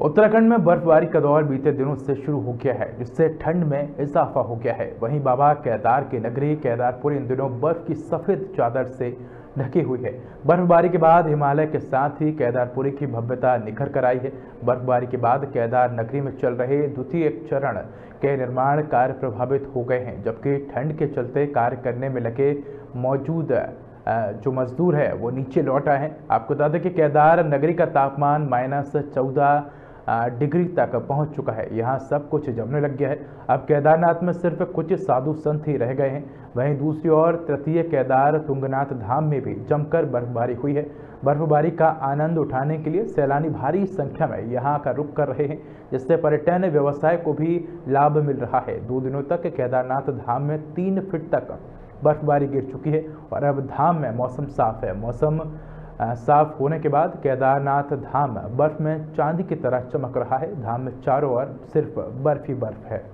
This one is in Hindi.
उत्तराखंड में बर्फबारी का दौर बीते दिनों से शुरू हो गया है, जिससे ठंड में इजाफा हो गया है। वहीं बाबा केदार की नगरी, केदारपुर, इन दिनों बर्फ़ की सफ़ेद चादर से ढकी हुई है। बर्फबारी के बाद हिमालय के साथ ही केदारपुरी की भव्यता निखर कर आई है। बर्फबारी के बाद केदार नगरी में चल रहे द्वितीय चरण के निर्माण कार्य प्रभावित हो गए हैं, जबकि ठंड के चलते कार्य करने में लगे मौजूद जो मजदूर है, वो नीचे लौट हैं। आपको बता दें कि केदार नगरी का तापमान माइनस चौदह डिग्री तक पहुँच चुका है। यहाँ सब कुछ जमने लग गया है। अब केदारनाथ में सिर्फ़ कुछ साधु संत ही रह गए हैं। वहीं दूसरी ओर तृतीय केदार तुंगनाथ धाम में भी जमकर बर्फबारी हुई है। बर्फबारी का आनंद उठाने के लिए सैलानी भारी संख्या में यहाँ का रुख कर रहे हैं, जिससे पर्यटन व्यवसाय को भी लाभ मिल रहा है। दो दिनों तक केदारनाथ धाम में तीन फीट तक बर्फबारी गिर चुकी है और अब धाम में मौसम साफ़ है। मौसम साफ़ होने के बाद केदारनाथ धाम बर्फ़ में चांदी की तरह चमक रहा है। धाम में चारों ओर सिर्फ़ बर्फ़ ही बर्फ़ है।